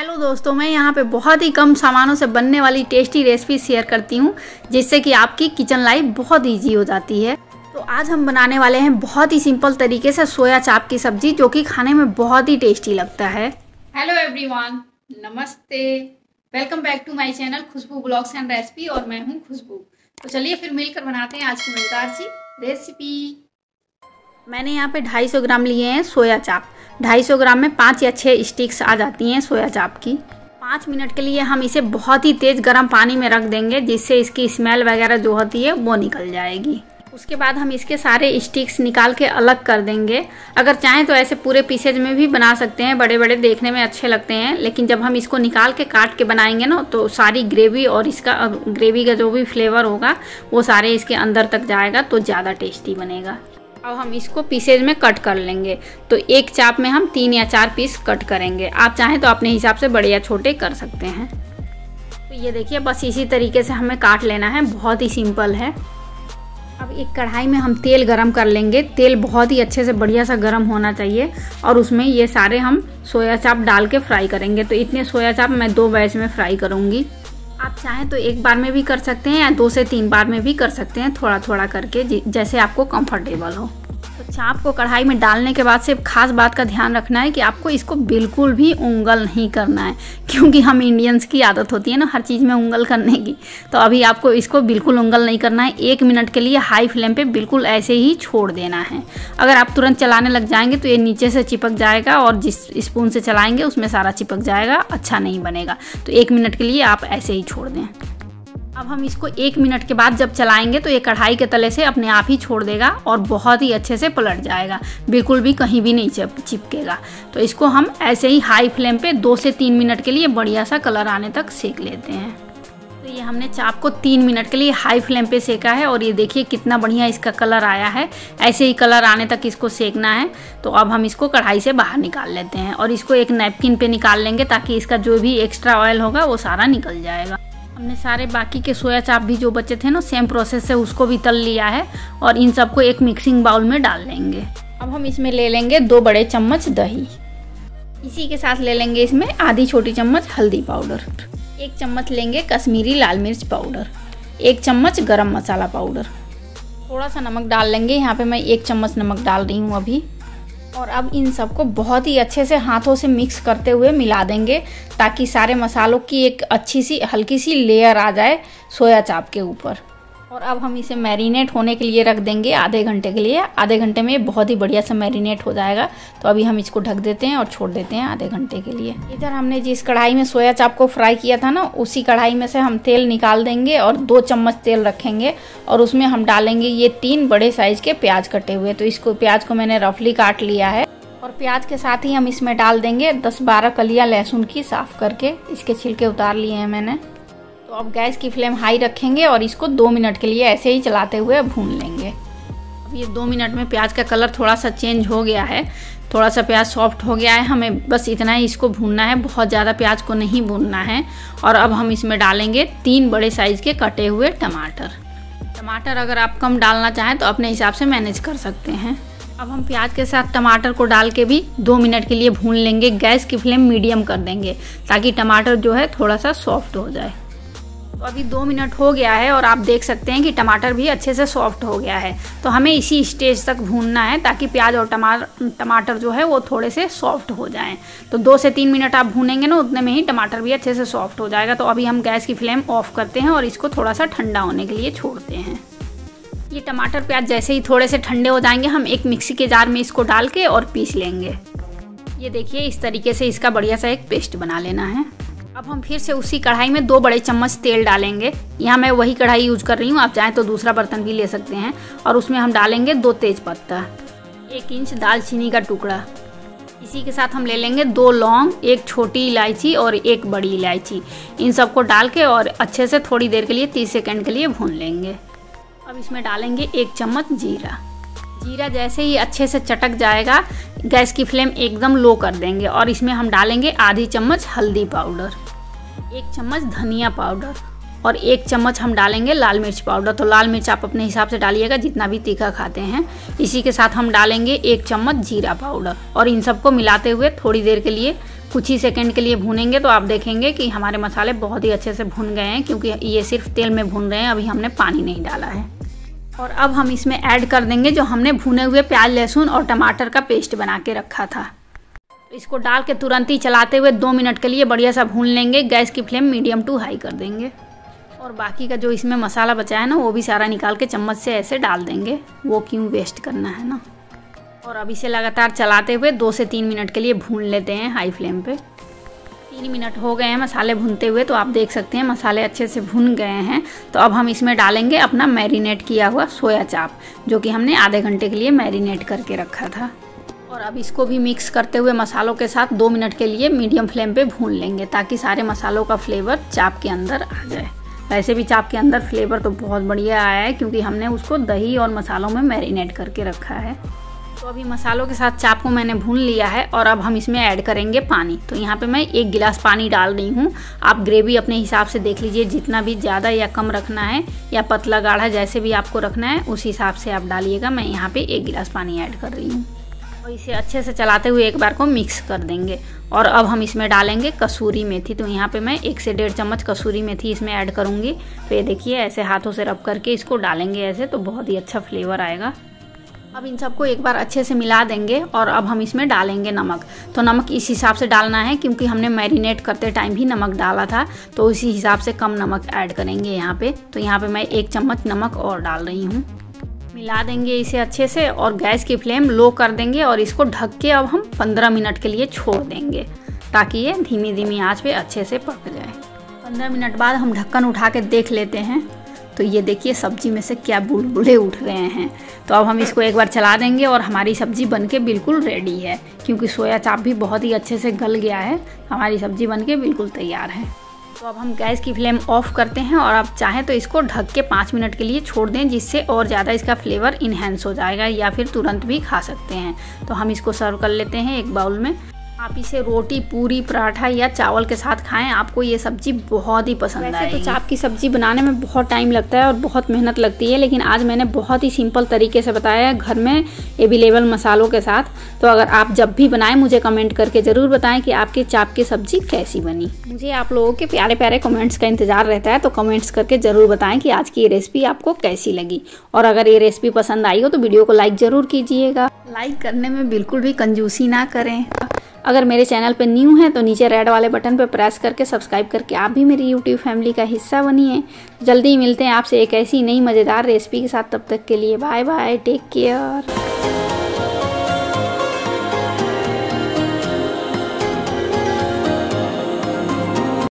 Hello दोस्तों मैं यहाँ पे बहुत ही कम सामानों से बनने वाली टेस्टी रेसिपी शेयर करती हूँ जिससे कि आपकी किचन लाइफ बहुत इजी हो जाती है। तो आज हम बनाने वाले हैं बहुत ही सिंपल तरीके से सोया चाप की सब्ज़ी जो कि खाने में बहुत ही टेस्टी लगता है। हेलो एवरीवन नमस्ते। Welcome back to my channel Khushboo blogs and recipe और मैं हूँ खुशबू तो चलिए फिर मिलकर बनाते हैं आज की मज़ेदार सी रेसिपी मैंने यहाँ पे 250 ग्राम लिए हैं सोया चाप। 250 ग्राम में पाँच या छः स्टिक्स आ जाती हैं सोया चाप की। पाँच मिनट के लिए हम इसे बहुत ही तेज़ गर्म पानी में रख देंगे, जिससे इसकी स्मेल वगैरह जो होती है वो निकल जाएगी। उसके बाद हम इसके सारे स्टिक्स निकाल के अलग कर देंगे। अगर चाहें तो ऐसे पूरे पीसेज में भी बना सकते हैं बड़े बड़े देखने में अच्छे लगते हैं। लेकिन जब हम इसको निकाल के काट के बनाएँगे ना तो सारी ग्रेवी और इसका, ग्रेवी का जो भी फ्लेवर होगा, वो सारे इसके अंदर तक जाएगा तो ज़्यादा टेस्टी बनेगा। अब हम इसको पीसेज में कट कर लेंगे। तो एक चाप में हम तीन या चार पीस कट करेंगे। आप चाहें तो अपने हिसाब से बड़े या छोटे कर सकते हैं। तो ये देखिए, बस इसी तरीके से हमें काट लेना है। बहुत ही सिंपल है। अब एक कढ़ाई में हम तेल गरम कर लेंगे। तेल बहुत ही अच्छे से बढ़िया सा गरम होना चाहिए और उसमें ये सारे हम सोया चाप डाल के फ्राई करेंगे। तो इतने सोया चाप मैं दो बैच में फ्राई करूँगी। आप चाहें तो एक बार में भी कर सकते हैं या दो से तीन बार में भी कर सकते हैं थोड़ा थोड़ा करके, जैसे आपको कंफर्टेबल हो। चाप को कढ़ाई में डालने के बाद से खास बात का ध्यान रखना है कि आपको इसको बिल्कुल भी उंगल नहीं करना है। क्योंकि हम इंडियंस की आदत होती है ना हर चीज़ में उंगल करने की। तो अभी आपको इसको बिल्कुल उंगल नहीं करना है। एक मिनट के लिए हाई फ्लेम पे बिल्कुल ऐसे ही छोड़ देना है। अगर आप तुरंत चलाने लग जाएँगे तो ये नीचे से चिपक जाएगा और जिस स्पून से चलाएँगे उसमें सारा चिपक जाएगा अच्छा नहीं बनेगा। तो एक मिनट के लिए आप ऐसे ही छोड़ दें। अब हम इसको एक मिनट के बाद जब चलाएँगे तो ये कढ़ाई के तले से अपने आप ही छोड़ देगा और बहुत ही अच्छे से पलट जाएगा। बिल्कुल भी कहीं भी नहीं चिप, चिपकेगा। तो इसको हम ऐसे ही हाई फ्लेम पे दो से तीन मिनट के लिए बढ़िया सा कलर आने तक सेक लेते हैं। तो ये हमने चाप को तीन मिनट के लिए हाई फ्लेम पे सेका है और ये देखिए कितना बढ़िया इसका कलर आया है। ऐसे ही कलर आने तक इसको सेकना है। तो अब हम इसको कढ़ाई से बाहर निकाल लेते हैं और इसको एक नैपकिन पे निकाल लेंगे ताकि इसका जो भी एक्स्ट्रा ऑयल होगा वो सारा निकल जाएगा। हमने सारे बाकी के सोया चाप भी जो बचे थे ना सेम प्रोसेस से उसको भी तल लिया है और इन सबको एक मिक्सिंग बाउल में डाल लेंगे। अब हम इसमें ले लेंगे दो बड़े चम्मच दही। इसी के साथ ले लेंगे इसमें आधी छोटी चम्मच हल्दी पाउडर। एक चम्मच लेंगे कश्मीरी लाल मिर्च पाउडर। एक चम्मच गरम मसाला पाउडर। थोड़ा सा नमक डाल लेंगे। यहाँ पे मैं एक चम्मच नमक डाल रही हूँ अभी। और अब इन सबको बहुत ही अच्छे से हाथों से मिक्स करते हुए मिला देंगे, ताकि सारे मसालों की एक अच्छी सी, हल्की सी लेयर आ जाए सोया चाप के ऊपर। और अब हम इसे मैरिनेट होने के लिए रख देंगे आधे घंटे के लिए। आधे घंटे में बहुत ही बढ़िया से मैरिनेट हो जाएगा। तो अभी हम इसको ढक देते हैं और छोड़ देते हैं आधे घंटे के लिए। इधर हमने जिस कढ़ाई में सोया चाप को फ्राई किया था ना, उसी कढ़ाई में से हम तेल निकाल देंगे और दो चम्मच तेल रखेंगे और उसमें हम डालेंगे ये तीन बड़े साइज़ के प्याज कटे हुए। तो इसको, प्याज को मैंने रफली काट लिया है। और प्याज के साथ ही हम इसमें डाल देंगे 10-12 कलियाँ लहसुन की साफ़ करके। इसके छिलके उतार लिए हैं मैंने। तो अब गैस की फ्लेम हाई रखेंगे और इसको दो मिनट के लिए ऐसे ही चलाते हुए भून लेंगे। अब ये दो मिनट में प्याज का कलर थोड़ा सा चेंज हो गया है। थोड़ा सा प्याज सॉफ्ट हो गया है। हमें बस इतना ही इसको भूनना है। बहुत ज़्यादा प्याज को नहीं भूनना है। और अब हम इसमें डालेंगे तीन बड़े साइज़ के कटे हुए टमाटर। टमाटर अगर आप कम डालना चाहें तो अपने हिसाब से मैनेज कर सकते हैं। अब हम प्याज के साथ टमाटर को डाल के भी दो मिनट के लिए भून लेंगे। गैस की फ्लेम मीडियम कर देंगे ताकि टमाटर जो है थोड़ा सा सॉफ्ट हो जाए। तो अभी दो मिनट हो गया है और आप देख सकते हैं कि टमाटर भी अच्छे से सॉफ्ट हो गया है। तो हमें इसी स्टेज तक भूनना है ताकि प्याज और टमाटर टमाटर जो है वो थोड़े से सॉफ्ट हो जाएँ। तो दो से तीन मिनट आप भूनेंगे ना, उतने में ही टमाटर भी अच्छे से सॉफ्ट हो जाएगा। तो अभी हम गैस की फ्लेम ऑफ़ करते हैं और इसको थोड़ा सा ठंडा होने के लिए छोड़ते हैं। ये टमाटर प्याज जैसे ही थोड़े से ठंडे हो जाएँगे, हम एक मिक्सी के जार में इसको डाल के और पीस लेंगे। ये देखिए, इस तरीके से इसका बढ़िया सा एक पेस्ट बना लेना है। अब हम फिर से उसी कढ़ाई में दो बड़े चम्मच तेल डालेंगे। यहाँ मैं वही कढ़ाई यूज़ कर रही हूँ, आप चाहें तो दूसरा बर्तन भी ले सकते हैं। और उसमें हम डालेंगे दो तेज पत्ता एक इंच दालचीनी का टुकड़ा। इसी के साथ हम ले लेंगे दो लौंग, एक छोटी इलायची और एक बड़ी इलायची। इन सबको डाल के और अच्छे से थोड़ी देर के लिए, तीस सेकेंड के लिए भून लेंगे। अब इसमें डालेंगे एक चम्मच जीरा। जीरा जैसे ही अच्छे से चटक जाएगा, गैस की फ्लेम एकदम लो कर देंगे। और इसमें हम डालेंगे आधी चम्मच हल्दी पाउडर। एक चम्मच धनिया पाउडर और एक चम्मच हम डालेंगे लाल मिर्च पाउडर। तो लाल मिर्च आप अपने हिसाब से डालिएगा, जितना भी तीखा खाते हैं। इसी के साथ हम डालेंगे एक चम्मच जीरा पाउडर। और इन सबको मिलाते हुए थोड़ी देर के लिए, कुछ ही सेकंड के लिए भूनेंगे तो आप देखेंगे कि हमारे मसाले बहुत ही अच्छे से भुन गए हैं, क्योंकि ये सिर्फ़ तेल में भून रहे हैं, अभी हमने पानी नहीं डाला है। और अब हम इसमें ऐड कर देंगे जो हमने भुने हुए प्याज, लहसुन और टमाटर का पेस्ट बना के रखा था। इसको डाल के तुरंत ही चलाते हुए दो मिनट के लिए बढ़िया सा भून लेंगे। गैस की फ्लेम मीडियम टू हाई कर देंगे। और बाकी का जो इसमें मसाला बचा है ना, वो भी सारा निकाल के चम्मच से ऐसे डाल देंगे। वो क्यों वेस्ट करना है ना? और अब इसे लगातार चलाते हुए दो से तीन मिनट के लिए भून लेते हैं हाई फ्लेम पे। तीन मिनट हो गए हैं मसाले भूनते हुए तो आप देख सकते हैं मसाले अच्छे से भून गए हैं। तो अब हम इसमें डालेंगे अपना मैरिनेट किया हुआ सोया चाप, जो कि हमने आधे घंटे के लिए मैरिनेट करके रखा था। और अब इसको भी मिक्स करते हुए मसालों के साथ दो मिनट के लिए मीडियम फ्लेम पे भून लेंगे ताकि सारे मसालों का फ्लेवर चाप के अंदर आ जाए। वैसे भी चाप के अंदर फ्लेवर तो बहुत बढ़िया आया है क्योंकि हमने उसको दही और मसालों में मैरिनेट करके रखा है। तो अभी मसालों के साथ चाप को मैंने भून लिया है और अब हम इसमें ऐड करेंगे पानी। तो यहाँ पे मैं एक गिलास पानी डाल रही हूँ। आप ग्रेवी अपने हिसाब से देख लीजिए, जितना भी ज़्यादा या कम रखना है या पतला गाढ़ा जैसे भी आपको रखना है, उस हिसाब से आप डालिएगा। मैं यहाँ पे एक गिलास पानी ऐड कर रही हूँ। और इसे अच्छे से चलाते हुए एक बार को मिक्स कर देंगे। और अब हम इसमें डालेंगे कसूरी मेथी। तो यहाँ पे मैं एक से डेढ़ चम्मच कसूरी मेथी इसमें ऐड करूँगी। तो ये देखिए, ऐसे हाथों से रब करके इसको डालेंगे ऐसे तो बहुत ही अच्छा फ्लेवर आएगा। अब इन सबको एक बार अच्छे से मिला देंगे और अब हम इसमें डालेंगे नमक। तो नमक इस हिसाब से डालना है, क्योंकि हमने मैरिनेट करते टाइम ही नमक डाला था। तो उसी हिसाब से कम नमक ऐड करेंगे यहाँ पे। तो यहाँ पे मैं एक चम्मच नमक और डाल रही हूँ। मिला देंगे इसे अच्छे से और गैस की फ्लेम लो कर देंगे और इसको ढक के अब हम 15 मिनट के लिए छोड़ देंगे ताकि ये धीमी धीमी आँच पे अच्छे से पक जाए। 15 मिनट बाद हम ढक्कन उठा के देख लेते हैं। तो ये देखिए सब्ज़ी में से क्या बुलबुले उठ रहे हैं। तो अब हम इसको एक बार चला देंगे और हमारी सब्ज़ी बन के बिल्कुल रेडी है। क्योंकि सोया चाप भी बहुत ही अच्छे से गल गया है। हमारी सब्ज़ी बन के बिल्कुल तैयार है। तो अब हम गैस की फ्लेम ऑफ़ करते हैं और आप चाहें तो इसको ढक के पाँच मिनट के लिए छोड़ दें, जिससे और ज़्यादा इसका फ्लेवर इन्हेंस हो जाएगा या फिर तुरंत भी खा सकते हैं। तो हम इसको सर्व कर लेते हैं एक बाउल में। आप इसे रोटी पूरी पराठा या चावल के साथ खाएँ। आपको ये सब्ज़ी बहुत ही पसंद आएगी तो चाप की सब्ज़ी बनाने में बहुत टाइम लगता है और बहुत मेहनत लगती है लेकिन आज मैंने बहुत ही सिंपल तरीके से बताया है घर में अवेलेबल मसालों के साथ। तो अगर आप जब भी बनाएँ मुझे कमेंट करके ज़रूर बताएँ कि आपकी चाप की सब्ज़ी कैसी बनी। मुझे आप लोगों के प्यारे प्यारे कमेंट्स का इंतज़ार रहता है तो कमेंट्स करके ज़रूर बताएँ कि आज की ये रेसिपी आपको कैसी लगी। और अगर ये रेसिपी पसंद आई हो तो वीडियो को लाइक ज़रूर कीजिएगा। लाइक करने में बिल्कुल भी कंजूसी ना करें। अगर मेरे चैनल पर न्यू हैं तो नीचे रेड वाले बटन पर प्रेस करके सब्सक्राइब करके आप भी मेरी यूट्यूब फैमिली का हिस्सा बनिए जल्दी मिलते हैं आपसे एक ऐसी नई मज़ेदार रेसिपी के साथ, तब तक के लिए बाय बाय टेक केयर।